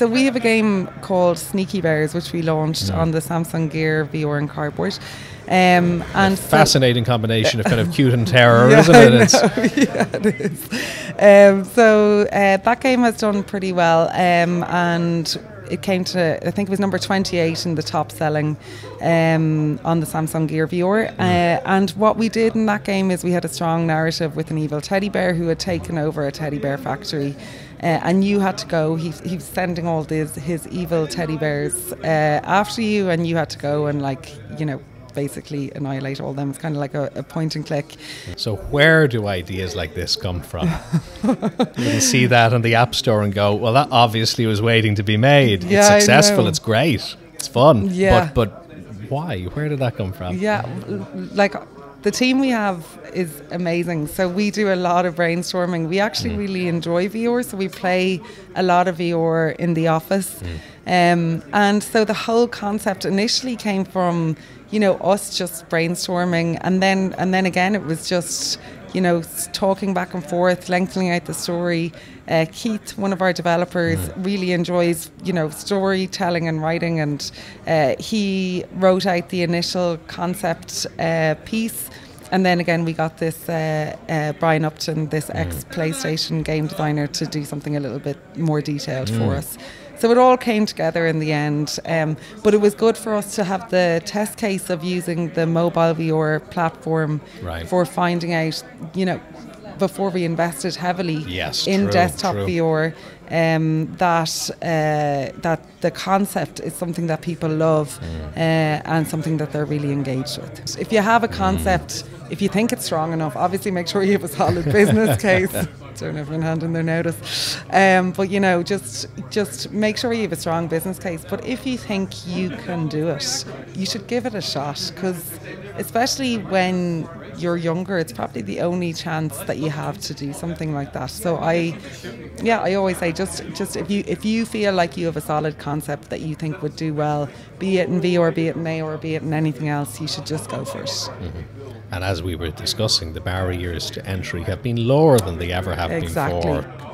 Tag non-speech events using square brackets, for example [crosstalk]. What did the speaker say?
So we have a game called Sneaky Bears, which we launched Mm. on the Samsung Gear VR and cardboard. Um, and so- Fascinating combination of kind of cute and [laughs] terror, Yeah, isn't it? [laughs] Yeah, it is. Um, so uh, that game has done pretty well, um, and it came to I think it was number 28 in the top selling um, on the Samsung Gear VR. Uh, and what we did in that game is we had a strong narrative with an evil teddy bear who had taken over a teddy bear factory. Uh, and you had to go. He, he was sending all his, his evil teddy bears uh, after you, and you had to go and like you know basically annihilate all them. It's kind of like a, a point and click. so where do ideas like this come from? you can see that on the App Store and go, well, that obviously was waiting to be made. Yeah, it's successful. It's great. It's fun. Yeah. But but why? Where did that come from? Yeah, like the team we have is amazing. So we do a lot of brainstorming. We actually really enjoy VR, so we play a lot of VR in the office. Um, and so the whole concept initially came from, you know, us just brainstorming, and then and then again it was just you know, talking back and forth, lengthening out the story. Uh, Keith, one of our developers, really enjoys, you know, storytelling and writing, and uh, he wrote out the initial concept uh, piece. And then again, we got this uh, uh, Brian Upton, this ex PlayStation game designer, to do something a little bit more detailed for us. So it all came together in the end. Um, but it was good for us to have the test case of using the mobile VR platform Right. for finding out, you know, before we invested heavily Yes, in true, desktop true. VR, um, that uh, that the concept is something that people love Mm. uh, and something that they're really engaged with. If you have a concept, if you think it's strong enough, obviously make sure you have a solid [laughs] business case. Don't everyone hand in their notice, um, but you know, just just make sure you have a strong business case. But if you think you can do it, you should give it a shot because, especially when you're younger, it's probably the only chance that you have to do something like that. So I, yeah, I always say just just if you if you feel like you have a solid concept that you think would do well, be it in V or be it in A or be it in anything else, you should just go for it. Mm -hmm. And as we were discussing, the barriers to entry have been lower than they ever have exactly. been before.